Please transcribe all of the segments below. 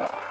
Ah!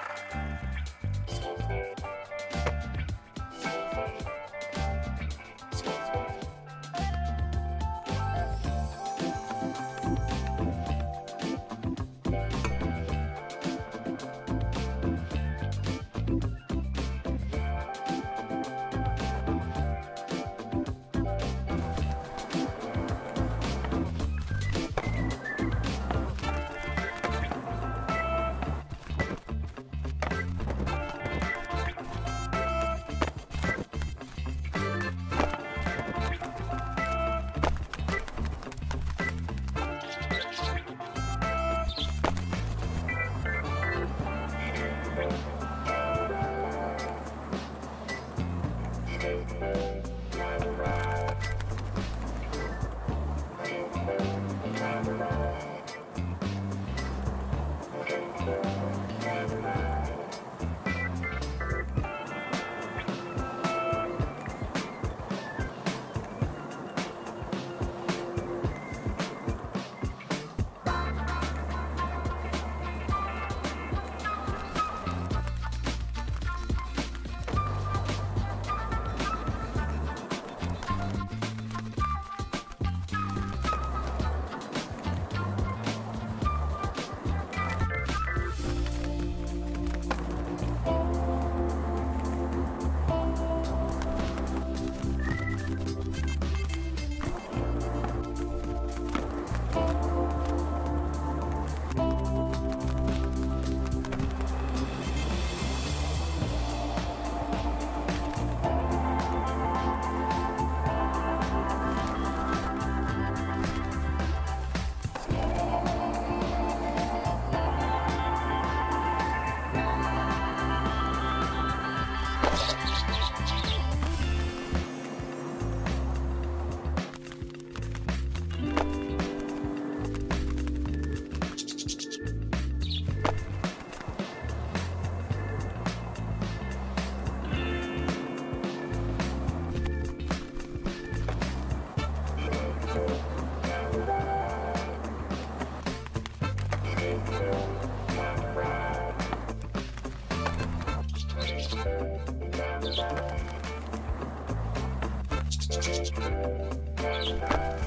Thank you.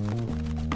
Música